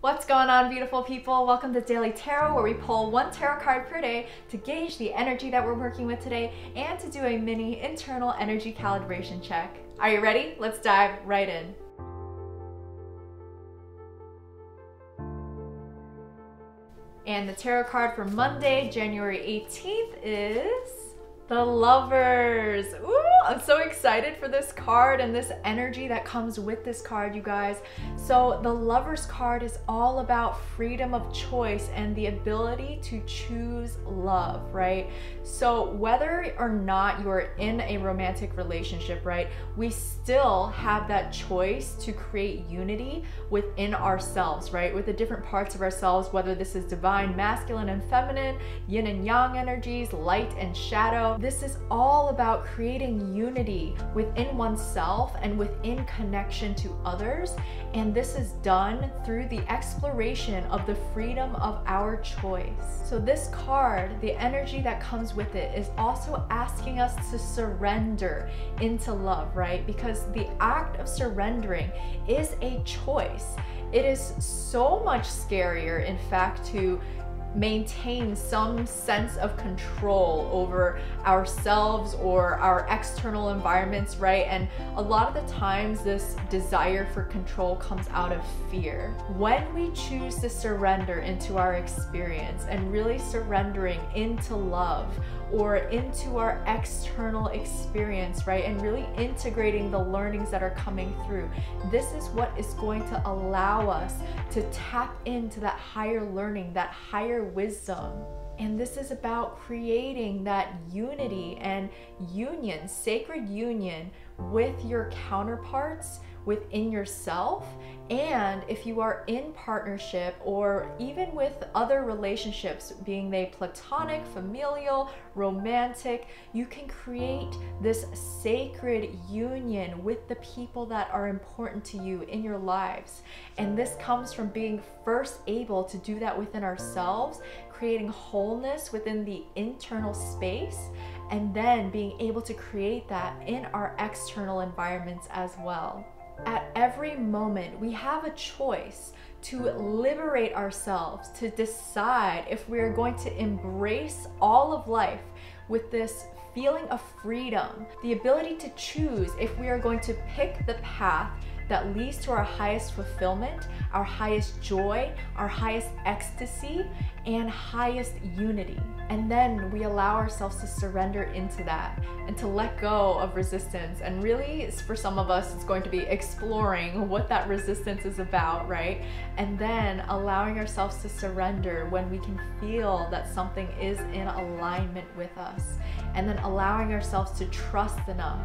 What's going on, beautiful people? Welcome to Daily Tarot, where we pull one tarot card per day to gauge the energy that we're working with today and to do a mini internal energy calibration check. Are you ready? Let's dive right in. And the tarot card for Monday, January 18th is the Lovers. Ooh, I'm so excited for this card and this energy that comes with this card, you guys. So the Lovers card is all about freedom of choice and the ability to choose love, right? So whether or not you're in a romantic relationship, right, we still have that choice to create unity within ourselves, right? With the different parts of ourselves, whether this is divine, masculine and feminine, yin and yang energies, light and shadow this is all about creating unity within oneself and within connection to others. And this is done through the exploration of the freedom of our choice. So, this card, the energy that comes with it, is also asking us to surrender into love, right? Because the act of surrendering is a choice. It is so much scarier, in fact, to maintain some sense of control over ourselves or our external environments, right? And a lot of the times, this desire for control comes out of fear. When we choose to surrender into our experience and really surrendering into love, or into our external experience, right? And really integrating the learnings that are coming through. This is what is going to allow us to tap into that higher learning, that higher wisdom. And this is about creating that unity and union, sacred union with your counterparts within yourself. And if you are in partnership or even with other relationships, being they platonic, familial, romantic, you can create this sacred union with the people that are important to you in your lives. And this comes from being first able to do that within ourselves, creating wholeness within the internal space and then being able to create that in our external environments as well. At every moment, we have a choice to liberate ourselves, to decide if we're going to embrace all of life with this feeling of freedom, the ability to choose if we are going to pick the path that leads to our highest fulfillment, our highest joy, our highest ecstasy, and highest unity. And then we allow ourselves to surrender into that and to let go of resistance. And really, for some of us, it's going to be exploring what that resistance is about, right? And then allowing ourselves to surrender when we can feel that something is in alignment with us. And then allowing ourselves to trust enough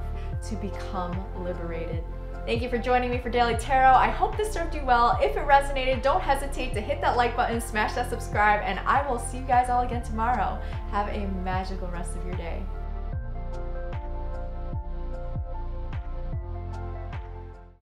to become liberated. Thank you for joining me for Daily Tarot. I hope this served you well. If it resonated, don't hesitate to hit that like button, smash that subscribe, and I will see you guys all again tomorrow. Have a magical rest of your day.